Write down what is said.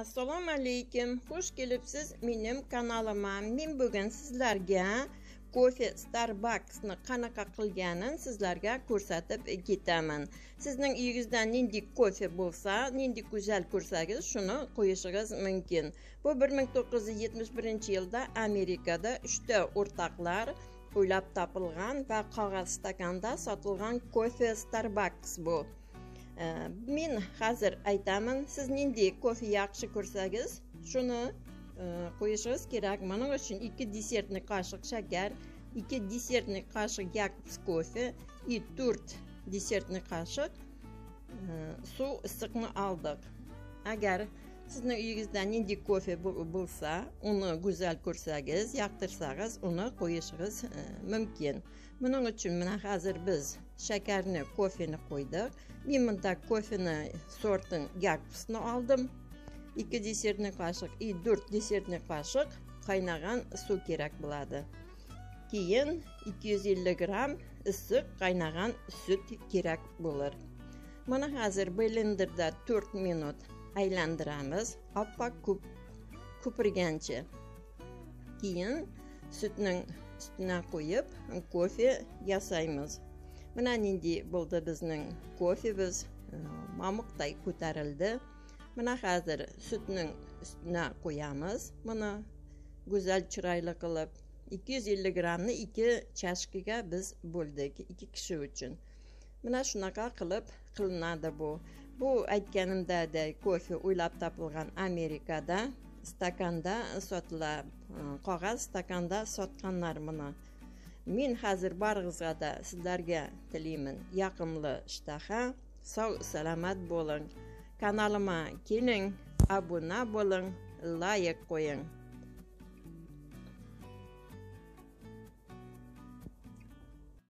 assalomu alaykum xush kelibsiz menim kanalimga men bugun sizlarga kofe starbucksni qanaqa qilganini sizlarga ko'rsatib ketaman sizning uyingizda nendik kofe bo'lsa nindi go'zal ko'rsangiz shuni qo'yishingiz mumkin bu 1971 yilda amerikada uchta o'rtaqlar o'ylab topilgan va qog'oz stakanda sotilgan kofe starbucks bu мен қазір айтамын сіз нендей кофе яқшы көрсеңіз ә, қойышыңыз э, керек мұның үшін 2 десертный қашық шәкер 2 десертный қашық якобс кофе и 4 десертный қашық э, су ыстықны алдық әгәр сіздің үйіңізде нендей кофе болса оны гүзәл көрсеңіз яқтырсаңыз оны қойышыңыз мүмкін мұның үшін мына қазір біз шәкәріне кофені қойдық мен мында кофені сортын якобсны алдым 2 десертный қашық и 4 десертный қашық қайнаған су керек болады кейін 250 грамм ысық қайнаған сүт керек болар мұны қазір блендерда 4 минут aylantiramiz oppoq ko'pirgancha keyin sutning ustiga qo'yib kofe yasaymiz mana nindi bo'ldi bizning kofemiz mamuqday ko'tarildi mana hozir sutning ustiga qo'yamiz buni go'zal chiroyli qilib 250 grammni 2 chashkaga biz bo'ldik 2 kishi uchun mana shunaqa qilib qilinadi bu бұл әйткенімді кофе ойлап тапылған америкада стаканда сотыла қағаз стаканда сотқанлар мұны мен қазір барғызға да сіздерге тілеймін яқымлы штаха сау саламат болың каналыма келің абуна болың лайық қойың